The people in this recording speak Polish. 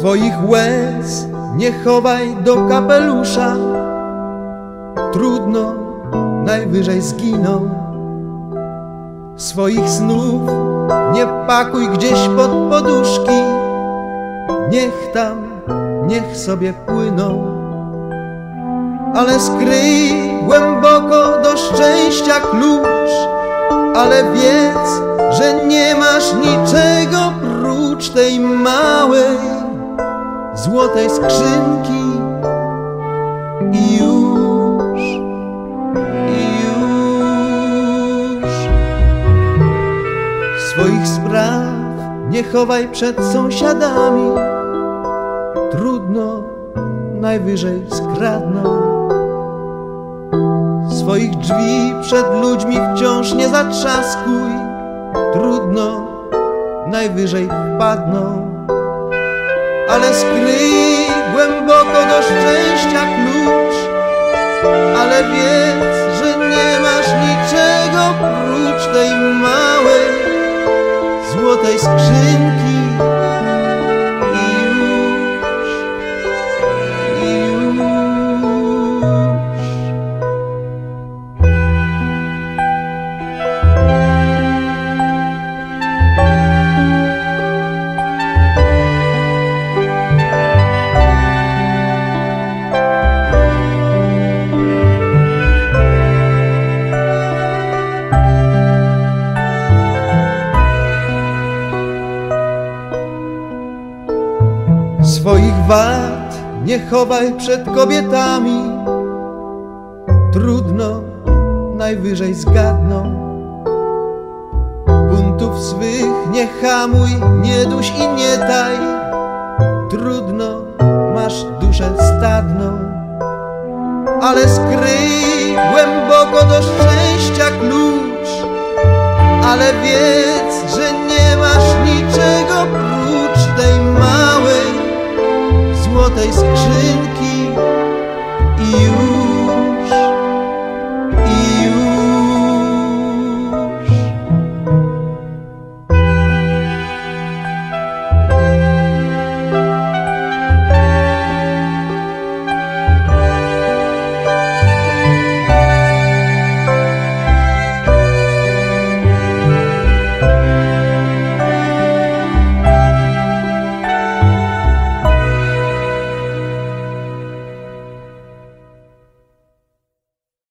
Swoich łez nie chowaj do kapelusza, trudno, najwyżej zginą. Swoich snów nie pakuj gdzieś pod poduszki, niech tam, niech sobie płyną. Ale skryj głęboko do szczęścia klucz, ale wiedz, że nie masz niczego prócz tej małej, złotej skrzynki i już, i już. Swoich spraw nie chowaj przed sąsiadami, trudno, najwyżej skradną. Swoich drzwi przed ludźmi wciąż nie zatrzaskuj, trudno, najwyżej wpadną. Ale skryj Swoich wad nie chowaj przed kobietami. Trudno, najwyżej zgadną Buntów swych nie hamuj, nie duś i nie daj. Trudno, masz duszę stadną. Ale skryj głęboko do szczęścia klucz. Ale wiedz, że nie masz niczego